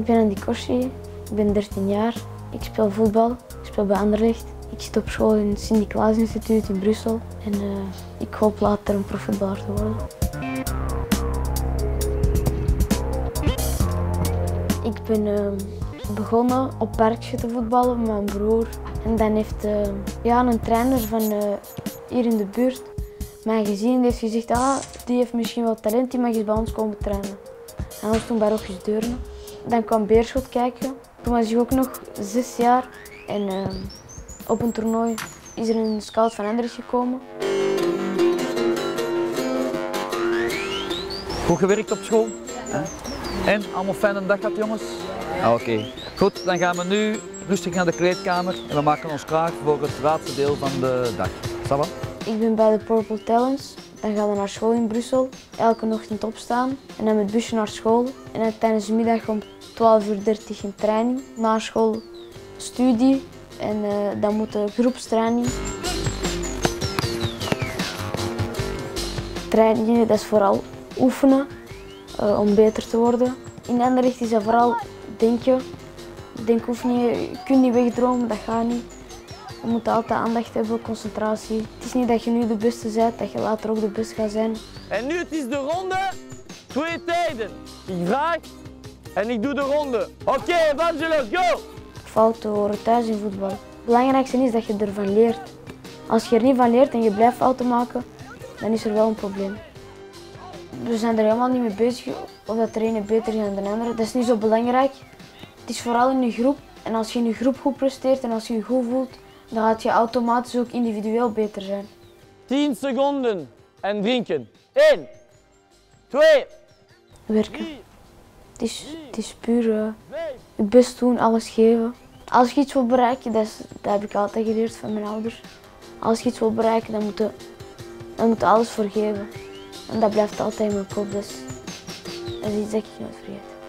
ben Andy Koshi, ik ben 13 jaar. Ik speel voetbal, ik speel bij Anderlecht. Ik zit op school in het Sint-Niklaas Instituut in Brussel en uh, ik hoop later een profvoetballer te worden. Ik ben uh, begonnen op parkje te voetballen met mijn broer. En dan heeft uh, ja, een trainer van hier in de buurt mij gezien en heeft gezegd, ah, die heeft misschien wel talent, die mag eens bij ons komen trainen. En was toen bij Rokjes Deurne. Dan kwam Beerschot kijken. Toen was ik ook nog zes jaar en uh, op een toernooi is er een scout van Enders gekomen. Goed gewerkt op school? Ja. En, allemaal fijne dag gehad jongens? Ah, Oké, okay. goed, dan gaan we nu rustig naar de kleedkamer en we maken ons klaar voor het laatste deel van de dag. Sava? Ik ben bij de Purple Talents. Dan gaan we naar school in Brussel. Elke ochtend opstaan en dan met busje naar school. En dan tijdens de middag om 12.30 uur een training. Na school studie en uh, dan moet de groepstraining. Trainingen, dat is vooral oefenen uh, om beter te worden. In Anderlecht is dat vooral denken. Denkoefeningen, je kunt niet wegdromen, dat gaat niet. Je moet altijd aandacht hebben, concentratie. Het is niet dat je nu de beste bent, dat je later ook de beste gaat zijn. En nu het is de ronde, twee tijden. Ik vraag en ik doe de ronde. Oké, okay, Evangelos, go! Fouten horen thuis in voetbal. Het belangrijkste is dat je ervan leert. Als je er niet van leert en je blijft fouten maken, dan is er wel een probleem. We zijn er helemaal niet mee bezig of dat er een beter is dan de andere. Dat is niet zo belangrijk. Het is vooral in een groep. En als je in een groep goed presteert en als je je goed voelt, dan gaat je automatisch ook individueel beter zijn. 10 seconden en drinken. 1, 2, werken. Het is, het is puur uh, het best doen, alles geven. Als je iets wil bereiken, dat, is, dat heb ik altijd geleerd van mijn ouders. Als je iets wil bereiken, dan moet je, dan moet je alles voor geven. En dat blijft altijd in mijn kop, dus dat is iets dat ik nooit vergeet.